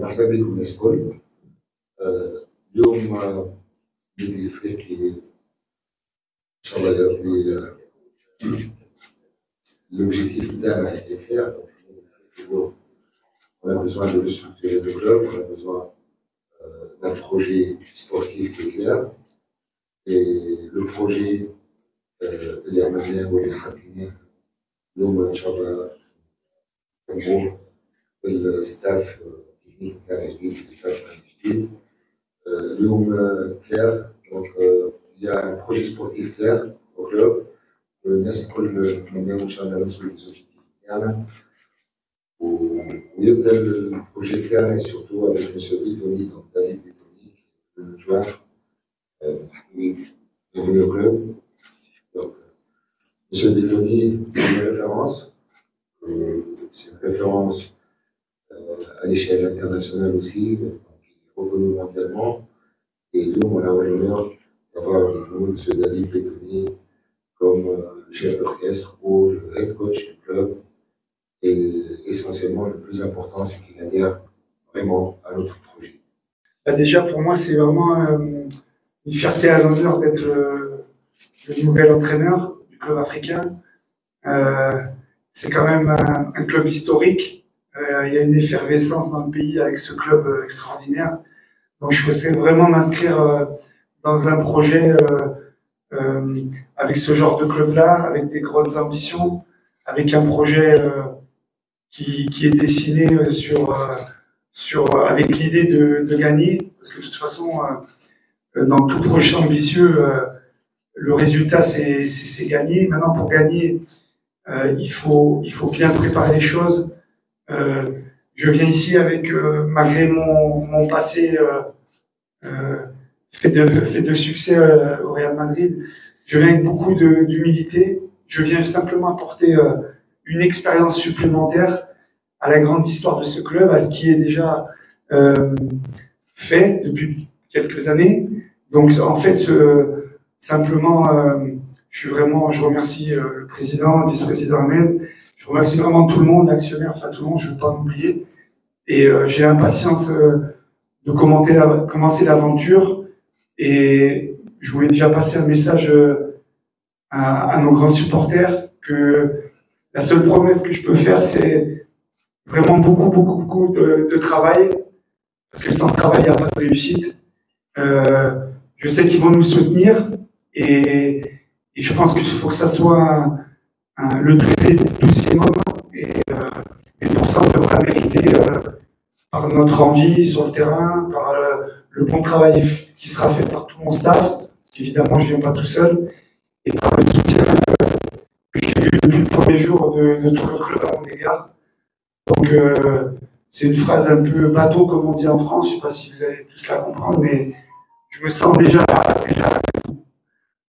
مرحبا بكم الناس الكل. اليوم النادي الافريقي إن شاء الله يا ربي l'objectif بتاعنا est clair اليوم on a besoin de restructurer le club on a besoin euh, d'un projet sportif qui est clair. Et le projet اللي عملناه واللي حطيناه اليوم ان شاء الله نقوم بالستاف التكنيك بتاعنا جديد الستاف جديد اليوم كلير دونك il y a un projet sportif clair au club الناس الكل نتمناو ان شاء الله نوصلوا للزوجيتيف بتاعنا ويبدا البروجي بتاعنا سورتو افيك مسيو بيتوني دونك دافيد بيتوني le joueur bienvenue au club donc Monsieur Belloni, c'est une référence. C'est une référence euh, à l'échelle internationale aussi, donc il est reconnu mondialement. Et nous, on a l'honneur d'avoir M. David Belloni comme euh, chef d'orchestre ou le head coach du club. Et essentiellement, le plus important, c'est qu'il adhère vraiment à notre projet. Bah déjà, pour moi, c'est vraiment euh, une fierté à l'honneur d'être le, le nouvel entraîneur du club africain. C'est quand même un, club historique. Euh, il y a une effervescence dans le pays avec ce club euh, extraordinaire. Donc je souhaiterais vraiment m'inscrire euh, dans un projet avec ce genre de club-là, avec des grandes ambitions, avec un projet qui, est dessiné sur, avec l'idée de, gagner, parce que de toute façon, dans tout projet ambitieux, le résultat, c'est gagner. Maintenant, pour gagner, il, faut, il faut bien préparer les choses. Euh, je viens ici avec, euh, malgré mon, mon passé fait, de, fait de succès au Real Madrid, je viens avec beaucoup d'humilité. Je viens simplement apporter une expérience supplémentaire à la grande histoire de ce club, à ce qui est déjà fait depuis quelques années. Donc, en fait, Simplement, euh, je suis vraiment, je remercie euh, le président, le vice-président Ahmed, je remercie vraiment tout le monde, l'actionnaire, enfin tout le monde, je ne veux pas en oublier. Et euh, j'ai impatience de commenter la, commencer l'aventure. Et je voulais déjà passer un message à, à, nos grands supporters que la seule promesse que je peux faire, c'est vraiment beaucoup, beaucoup, beaucoup de, de, travail. Parce que sans travail, il n'y a pas de réussite. je sais qu'ils vont nous soutenir. Et, et, je pense qu'il faut que ça soit un, le 12e homme. Et, euh, et, pour ça, on devrait mériter euh, par notre envie sur le terrain, par le, le, bon travail qui sera fait par tout mon staff, parce qu'évidemment, je ne viens pas tout seul, et par le soutien euh, que j'ai eu depuis le premier jour de, tout le club à mon égard. Donc, euh, c'est une phrase un peu bateau, comme on dit en France, je ne sais pas si vous allez tous la comprendre, mais je me sens déjà, déjà à la maison.